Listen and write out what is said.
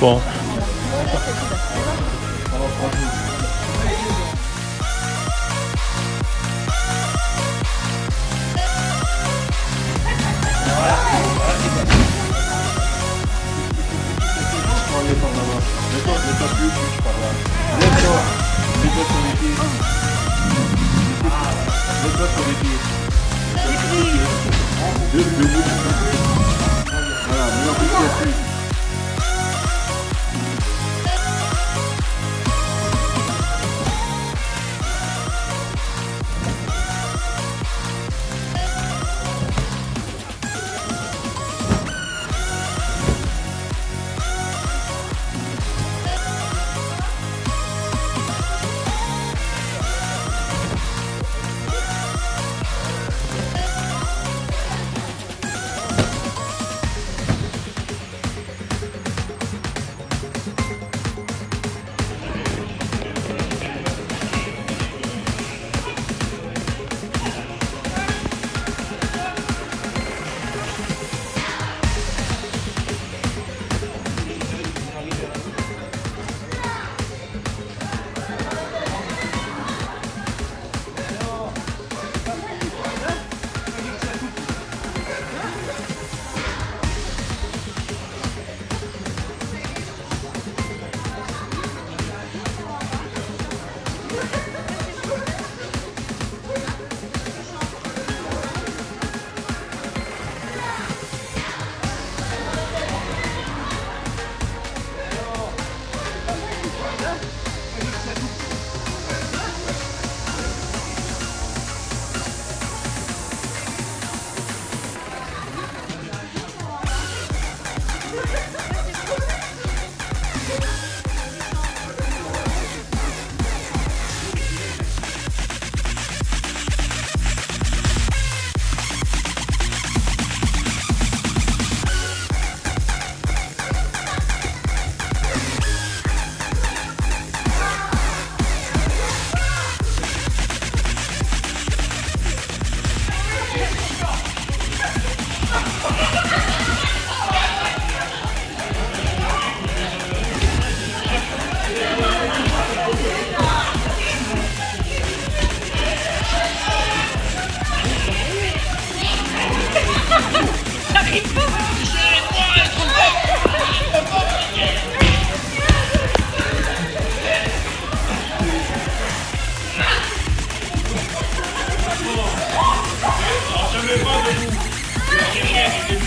pieds. Deux, deux, deux. Voilà, maintenant, Allez,